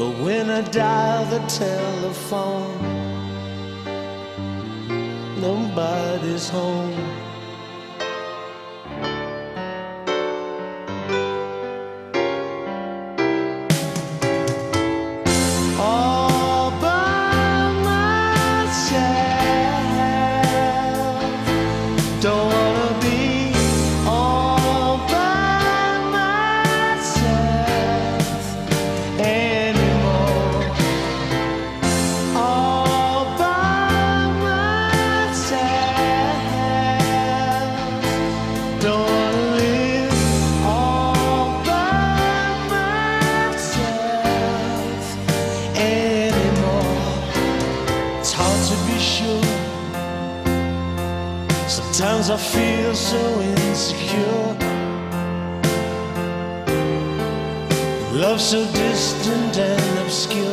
But when I dial the telephone, nobody's home. Don't Sometimes I feel so insecure. Love so distant and obscure.